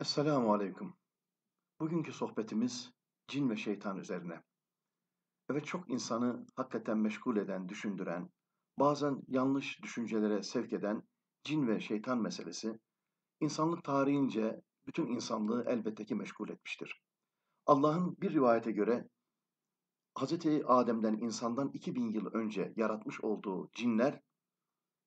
Esselamu Aleyküm. Bugünkü sohbetimiz cin ve şeytan üzerine. Evet çok insanı hakikaten meşgul eden, düşündüren, bazen yanlış düşüncelere sevk eden cin ve şeytan meselesi, insanlık tarihince bütün insanlığı elbette ki meşgul etmiştir. Allah'ın bir rivayete göre Hz. Adem'den insandan 2000 yıl önce yaratmış olduğu cinler,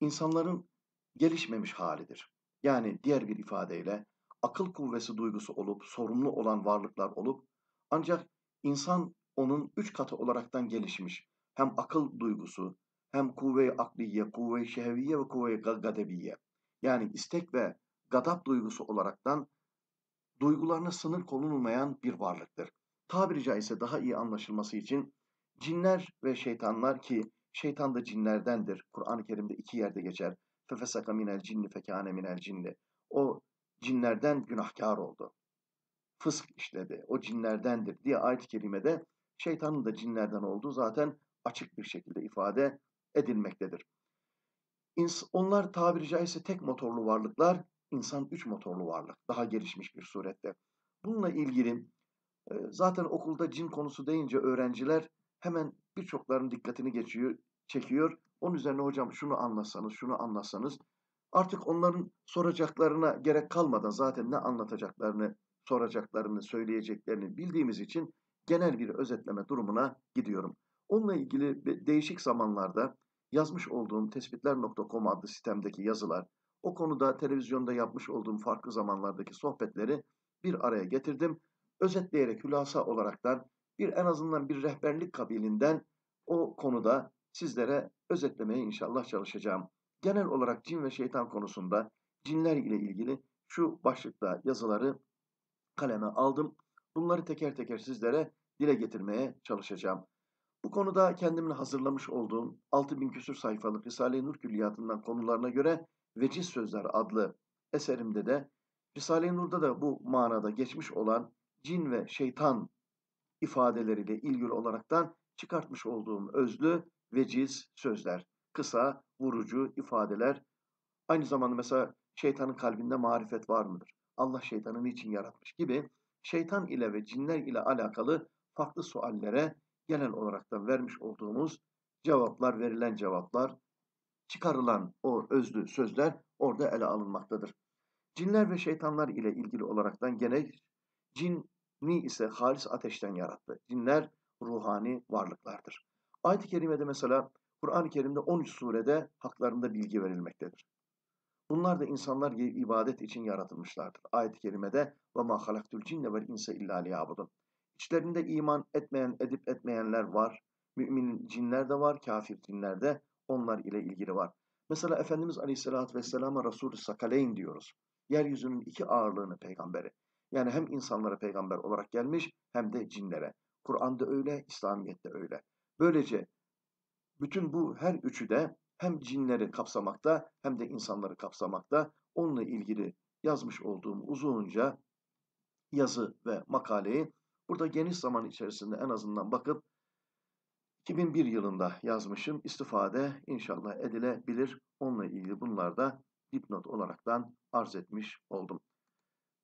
insanların gelişmemiş halidir. Yani diğer bir ifadeyle akıl kuvvesi duygusu olup sorumlu olan varlıklar olup ancak insan onun üç katı olaraktan gelişmiş. Hem akıl duygusu, hem kuvve-i akliye, kuvve-i şehviye ve kuvve-i gadebiye. Yani istek ve gadap duygusu olaraktan duygularına sınır konulmayan bir varlıktır. Tabiri caizse daha iyi anlaşılması için cinler ve şeytanlar ki şeytan da cinlerdendir. Kur'an-ı Kerim'de iki yerde geçer. Fefesaka minel cinni fekâne minel cinni. O cinlerden günahkar oldu. Fısk işledi, o cinlerdendir diye ayet-i kerimede şeytanın da cinlerden olduğu zaten açık bir şekilde ifade edilmektedir. Onlar tabiri caizse tek motorlu varlıklar, insan üç motorlu varlık, daha gelişmiş bir surette. Bununla ilgili e, zaten okulda cin konusu deyince öğrenciler hemen birçokların dikkatini geçiyor, çekiyor. Onun üzerine hocam şunu anlatsanız, şunu anlatsanız Artık onların soracaklarına gerek kalmadan zaten ne anlatacaklarını, soracaklarını, söyleyeceklerini bildiğimiz için genel bir özetleme durumuna gidiyorum. Onunla ilgili değişik zamanlarda yazmış olduğum tespitler.com adlı sistemdeki yazılar, o konuda televizyonda yapmış olduğum farklı zamanlardaki sohbetleri bir araya getirdim. Özetleyerek hülasa olaraktan bir en azından bir rehberlik kabilinden o konuda sizlere özetlemeye inşallah çalışacağım genel olarak cin ve şeytan konusunda cinler ile ilgili şu başlıkta yazıları kaleme aldım. Bunları teker teker sizlere dile getirmeye çalışacağım. Bu konuda kendimin hazırlamış olduğum 6000 küsur sayfalık Risale-i Nur Külliyatı'ndan konularına göre Veciz Sözler adlı eserimde de Risale-i Nur'da da bu manada geçmiş olan cin ve şeytan ifadeleriyle ilgili olaraktan çıkartmış olduğum özlü veciz sözler kısa, vurucu ifadeler. Aynı zamanda mesela şeytanın kalbinde marifet var mıdır? Allah şeytanı niçin yaratmış gibi şeytan ile ve cinler ile alakalı farklı suallere genel olarak da vermiş olduğumuz cevaplar, verilen cevaplar, çıkarılan o özlü sözler orada ele alınmaktadır. Cinler ve şeytanlar ile ilgili olaraktan gene cinni ise halis ateşten yarattı. Cinler ruhani varlıklardır. Ayet-i Kerime'de mesela Kur'an-ı Kerim'de 13 surede haklarında bilgi verilmektedir. Bunlar da insanlar ibadet için yaratılmışlardır. Ayet-i kerimede ve ma halaktul cinne vel insa illa liyabudun. İçlerinde iman etmeyen, edip etmeyenler var. Mümin cinler de var, kafir cinler de onlar ile ilgili var. Mesela Efendimiz Aleyhisselatü Vesselam'a Resulü Sakaleyn diyoruz. Yeryüzünün iki ağırlığını peygamberi. Yani hem insanlara peygamber olarak gelmiş hem de cinlere. Kur'an'da öyle, İslamiyet'te öyle. Böylece bütün bu her üçü de hem cinleri kapsamakta hem de insanları kapsamakta. Onunla ilgili yazmış olduğum uzunca yazı ve makaleyi burada geniş zaman içerisinde en azından bakıp 2001 yılında yazmışım. İstifade inşallah edilebilir. Onunla ilgili bunlar da dipnot olaraktan arz etmiş oldum.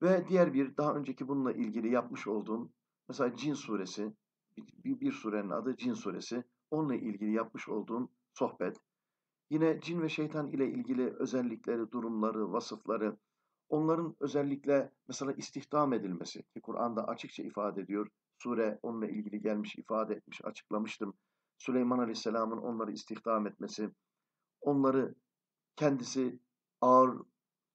Ve diğer bir daha önceki bununla ilgili yapmış olduğum mesela Cin suresi bir, bir surenin adı Cin suresi onunla ilgili yapmış olduğum sohbet, yine cin ve şeytan ile ilgili özellikleri, durumları, vasıfları, onların özellikle mesela istihdam edilmesi ki Kur'an'da açıkça ifade ediyor. Sure onunla ilgili gelmiş, ifade etmiş, açıklamıştım. Süleyman Aleyhisselam'ın onları istihdam etmesi, onları kendisi ağır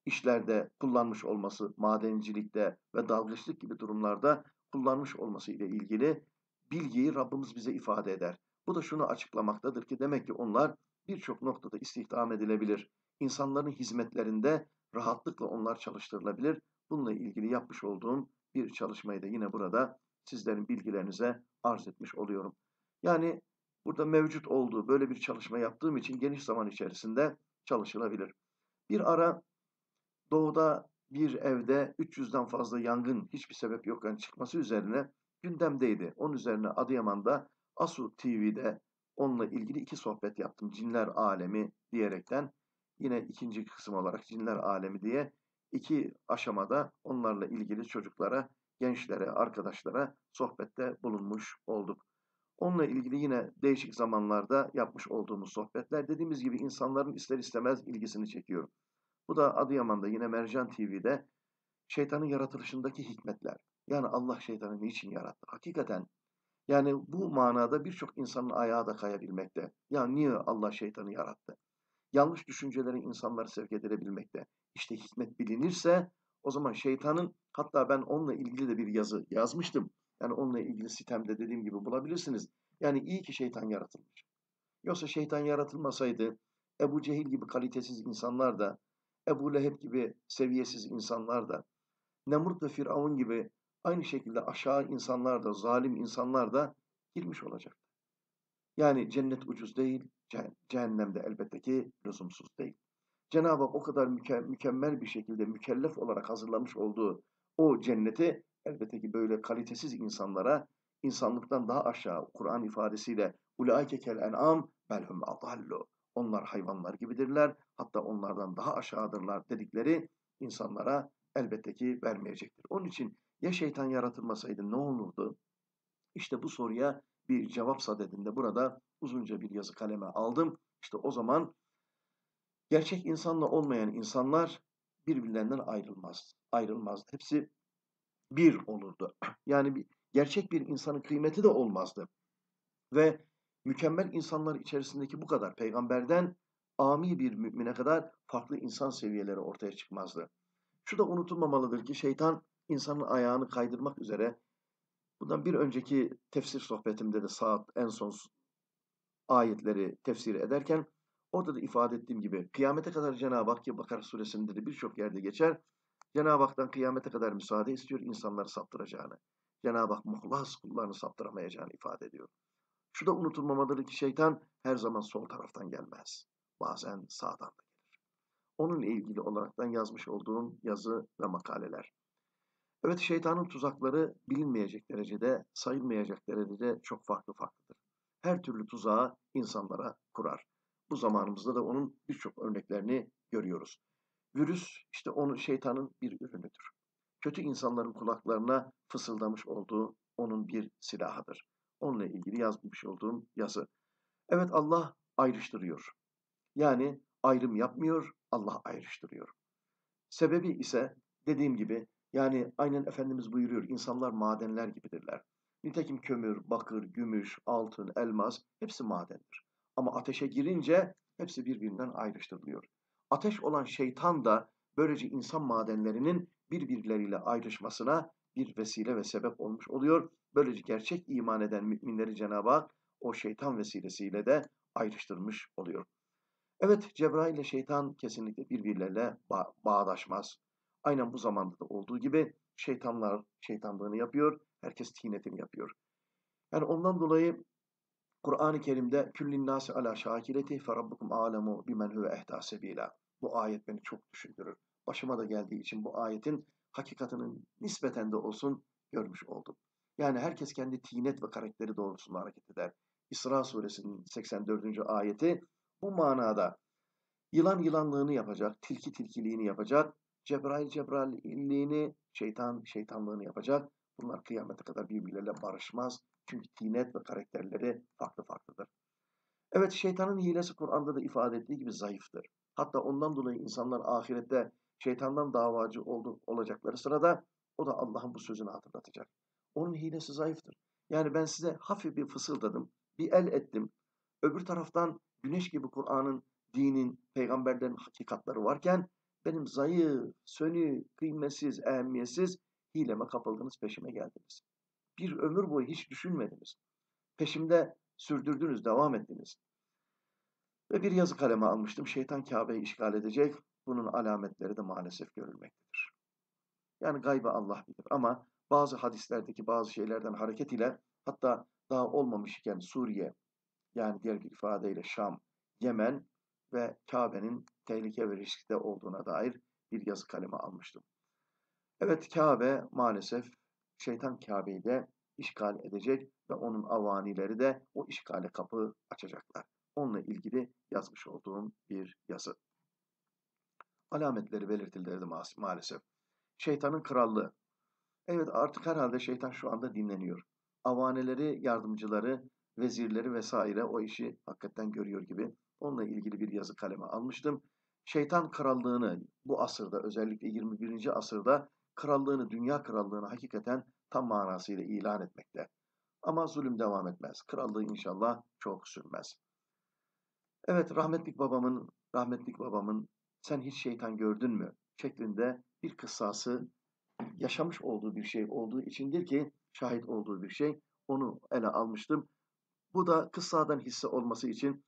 işlerde kullanmış olması, madencilikte ve dalgıçlık gibi durumlarda kullanmış olması ile ilgili bilgiyi Rabbimiz bize ifade eder. Bu da şunu açıklamaktadır ki demek ki onlar birçok noktada istihdam edilebilir. İnsanların hizmetlerinde rahatlıkla onlar çalıştırılabilir. Bununla ilgili yapmış olduğum bir çalışmayı da yine burada sizlerin bilgilerinize arz etmiş oluyorum. Yani burada mevcut olduğu böyle bir çalışma yaptığım için geniş zaman içerisinde çalışılabilir. Bir ara doğuda bir evde 300'den fazla yangın hiçbir sebep yokken çıkması üzerine gündemdeydi. Onun üzerine Adıyaman'da Asu TV'de onunla ilgili iki sohbet yaptım. Cinler Alemi diyerekten yine ikinci kısım olarak Cinler Alemi diye iki aşamada onlarla ilgili çocuklara, gençlere, arkadaşlara sohbette bulunmuş olduk. Onunla ilgili yine değişik zamanlarda yapmış olduğumuz sohbetler dediğimiz gibi insanların ister istemez ilgisini çekiyor. Bu da Adıyaman'da yine Mercan TV'de şeytanın yaratılışındaki hikmetler. Yani Allah şeytanı niçin yarattı? Hakikaten yani bu manada birçok insanın ayağı da kayabilmekte. Ya niye Allah şeytanı yarattı? Yanlış düşünceleri insanları sevk edilebilmekte. İşte hikmet bilinirse o zaman şeytanın hatta ben onunla ilgili de bir yazı yazmıştım. Yani onunla ilgili sitemde dediğim gibi bulabilirsiniz. Yani iyi ki şeytan yaratılmış. Yoksa şeytan yaratılmasaydı Ebu Cehil gibi kalitesiz insanlar da, Ebu Leheb gibi seviyesiz insanlar da, Nemrut ve Firavun gibi aynı şekilde aşağı insanlar da, zalim insanlar da girmiş olacaktı. Yani cennet ucuz değil, cehennem de elbette ki lüzumsuz değil. Cenab-ı Hak o kadar mükemmel bir şekilde mükellef olarak hazırlamış olduğu o cenneti elbette ki böyle kalitesiz insanlara insanlıktan daha aşağı Kur'an ifadesiyle ulaike kel en'am belhum adallu. Onlar hayvanlar gibidirler. Hatta onlardan daha aşağıdırlar dedikleri insanlara elbette ki vermeyecektir. Onun için ya şeytan yaratılmasaydı ne olurdu? İşte bu soruya bir cevap sadedinde burada uzunca bir yazı kaleme aldım. İşte o zaman gerçek insanla olmayan insanlar birbirlerinden ayrılmaz. Ayrılmaz. Hepsi bir olurdu. Yani bir, gerçek bir insanın kıymeti de olmazdı. Ve mükemmel insanlar içerisindeki bu kadar peygamberden ami bir mümine kadar farklı insan seviyeleri ortaya çıkmazdı. Şu da unutulmamalıdır ki şeytan insanın ayağını kaydırmak üzere bundan bir önceki tefsir sohbetimde de saat en son ayetleri tefsir ederken orada da ifade ettiğim gibi kıyamete kadar Cenab-ı Hak ki Bakara suresinde de birçok yerde geçer Cenab-ı Hak'tan kıyamete kadar müsaade istiyor insanları saptıracağını. Cenab-ı Hak muhlas kullarını saptıramayacağını ifade ediyor. Şu da unutulmamalıdır ki şeytan her zaman sol taraftan gelmez. Bazen sağdan da gelir. Onun ilgili olaraktan yazmış olduğum yazı ve makaleler. Evet şeytanın tuzakları bilinmeyecek derecede, sayılmayacak derecede çok farklı farklıdır. Her türlü tuzağı insanlara kurar. Bu zamanımızda da onun birçok örneklerini görüyoruz. Virüs işte onun şeytanın bir ürünüdür. Kötü insanların kulaklarına fısıldamış olduğu onun bir silahıdır. Onunla ilgili yazmış olduğum yazı. Evet Allah ayrıştırıyor. Yani ayrım yapmıyor, Allah ayrıştırıyor. Sebebi ise dediğim gibi yani aynen Efendimiz buyuruyor insanlar madenler gibidirler. Nitekim kömür, bakır, gümüş, altın, elmas hepsi madendir. Ama ateşe girince hepsi birbirinden ayrıştırılıyor. Ateş olan şeytan da böylece insan madenlerinin birbirleriyle ayrışmasına bir vesile ve sebep olmuş oluyor. Böylece gerçek iman eden müminleri Cenab-ı Hak o şeytan vesilesiyle de ayrıştırmış oluyor. Evet Cebrail ile şeytan kesinlikle birbirleriyle ba bağdaşmaz. Aynen bu zamanda da olduğu gibi şeytanlar şeytanlığını yapıyor, herkes tinetini yapıyor. Yani ondan dolayı Kur'an-ı Kerim'de küllin nasi ala şakileti fe rabbukum alemu bimen huve ehda sebila. Bu ayet beni çok düşündürür. Başıma da geldiği için bu ayetin hakikatinin nispeten de olsun görmüş oldum. Yani herkes kendi tinet ve karakteri doğrultusunda hareket eder. İsra suresinin 84. ayeti bu manada yılan yılanlığını yapacak, tilki tilkiliğini yapacak, Cebrail Cebrailliğini, şeytan şeytanlığını yapacak. Bunlar kıyamete kadar birbirleriyle barışmaz. Çünkü tinet ve karakterleri farklı farklıdır. Evet şeytanın hilesi Kur'an'da da ifade ettiği gibi zayıftır. Hatta ondan dolayı insanlar ahirette şeytandan davacı oldu, olacakları sırada o da Allah'ın bu sözünü hatırlatacak. Onun hilesi zayıftır. Yani ben size hafif bir fısıldadım, bir el ettim. Öbür taraftan güneş gibi Kur'an'ın, dinin, peygamberlerin hakikatları varken benim zayıf, sönü, kıymetsiz, ehemmiyetsiz hileme kapıldınız, peşime geldiniz. Bir ömür boyu hiç düşünmediniz. Peşimde sürdürdünüz, devam ettiniz. Ve bir yazı kaleme almıştım. Şeytan Kabe'yi işgal edecek. Bunun alametleri de maalesef görülmektedir. Yani gaybı Allah bilir. Ama bazı hadislerdeki bazı şeylerden hareket ile hatta daha olmamışken Suriye yani diğer bir ifadeyle Şam, Yemen ve Kabe'nin tehlike ve riskte olduğuna dair bir yazı kaleme almıştım. Evet Kabe maalesef şeytan Kabe'yi de işgal edecek ve onun avanileri de o işgale kapı açacaklar. Onunla ilgili yazmış olduğum bir yazı. alametleri belirtilirdi ma- maalesef. Şeytanın krallığı. Evet artık herhalde şeytan şu anda dinleniyor. Avaneleri, yardımcıları, vezirleri vesaire o işi hakikaten görüyor gibi. Onunla ilgili bir yazı kaleme almıştım. Şeytan krallığını bu asırda özellikle 21. asırda krallığını, dünya krallığını hakikaten tam manasıyla ilan etmekte. Ama zulüm devam etmez. Krallığı inşallah çok sürmez. Evet rahmetlik babamın, rahmetlik babamın sen hiç şeytan gördün mü şeklinde bir kıssası yaşamış olduğu bir şey olduğu içindir ki şahit olduğu bir şey. Onu ele almıştım. Bu da kıssadan hisse olması için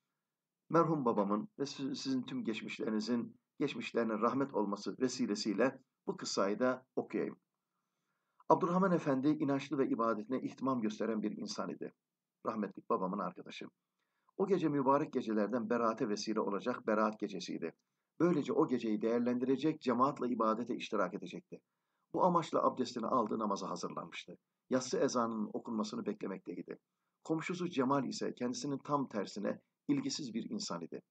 merhum babamın ve sizin tüm geçmişlerinizin geçmişlerine rahmet olması vesilesiyle bu kıssayı da okuyayım. Abdurrahman Efendi inançlı ve ibadetine ihtimam gösteren bir insan idi. Rahmetlik babamın arkadaşı. O gece mübarek gecelerden beraate vesile olacak beraat gecesiydi. Böylece o geceyi değerlendirecek, cemaatle ibadete iştirak edecekti. Bu amaçla abdestini aldı namaza hazırlanmıştı. Yatsı ezanının okunmasını beklemekteydi. Komşusu Cemal ise kendisinin tam tersine ilgisiz bir insan idi.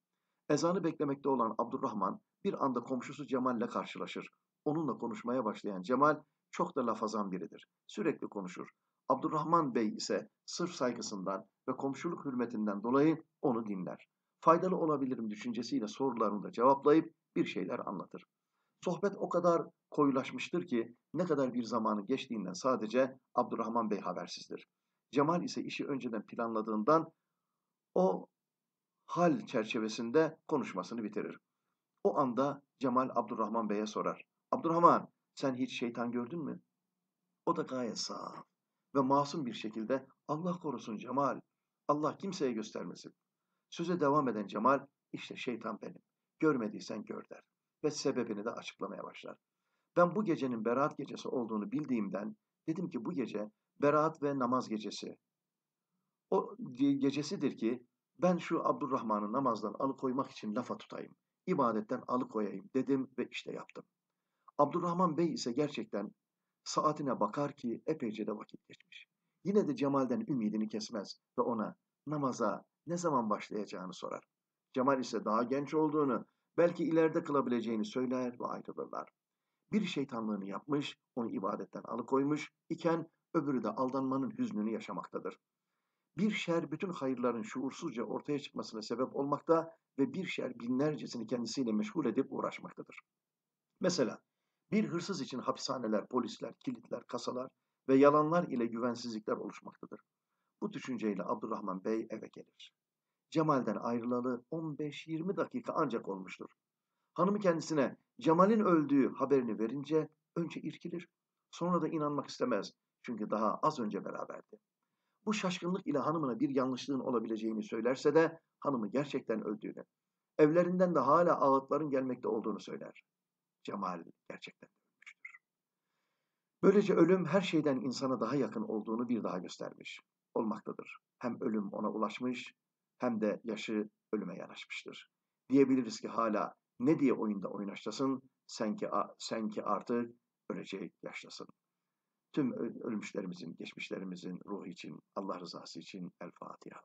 Ezanı beklemekte olan Abdurrahman bir anda komşusu Cemal'le karşılaşır. Onunla konuşmaya başlayan Cemal çok da lafazan biridir. Sürekli konuşur. Abdurrahman Bey ise sırf saygısından ve komşuluk hürmetinden dolayı onu dinler. Faydalı olabilirim düşüncesiyle sorularını da cevaplayıp bir şeyler anlatır. Sohbet o kadar koyulaşmıştır ki ne kadar bir zamanı geçtiğinden sadece Abdurrahman Bey habersizdir. Cemal ise işi önceden planladığından o hal çerçevesinde konuşmasını bitirir. O anda Cemal Abdurrahman Bey'e sorar. Abdurrahman sen hiç şeytan gördün mü? O da gayet saf ve masum bir şekilde Allah korusun Cemal, Allah kimseye göstermesin. Söze devam eden Cemal, işte şeytan benim, görmediysen gör der ve sebebini de açıklamaya başlar. Ben bu gecenin beraat gecesi olduğunu bildiğimden dedim ki bu gece beraat ve namaz gecesi. O gecesidir ki ben şu Abdurrahman'ı namazdan alıkoymak için lafa tutayım, ibadetten alıkoyayım dedim ve işte yaptım. Abdurrahman Bey ise gerçekten saatine bakar ki epeyce de vakit geçmiş. Yine de Cemal'den ümidini kesmez ve ona namaza ne zaman başlayacağını sorar. Cemal ise daha genç olduğunu, belki ileride kılabileceğini söyler ve ayrılırlar. Bir şeytanlığını yapmış, onu ibadetten alıkoymuş iken öbürü de aldanmanın hüznünü yaşamaktadır. Bir şer bütün hayırların şuursuzca ortaya çıkmasına sebep olmakta ve bir şer binlercesini kendisiyle meşgul edip uğraşmaktadır. Mesela bir hırsız için hapishaneler, polisler, kilitler, kasalar ve yalanlar ile güvensizlikler oluşmaktadır. Bu düşünceyle Abdurrahman Bey eve gelir. Cemal'den ayrılalı 15-20 dakika ancak olmuştur. Hanımı kendisine Cemal'in öldüğü haberini verince önce irkilir, sonra da inanmak istemez çünkü daha az önce beraberdi. Bu şaşkınlık ile hanımına bir yanlışlığın olabileceğini söylerse de hanımı gerçekten öldüğünü, evlerinden de hala ağıtların gelmekte olduğunu söyler. Cemal gerçekten ölmüştür. Böylece ölüm her şeyden insana daha yakın olduğunu bir daha göstermiş olmaktadır. Hem ölüm ona ulaşmış hem de yaşı ölüme yanaşmıştır. Diyebiliriz ki hala ne diye oyunda oynaştasın sen ki, sen ki artık ölecek yaştasın. Tüm ölmüşlerimizin, geçmişlerimizin ruhu için, Allah rızası için El Fatiha.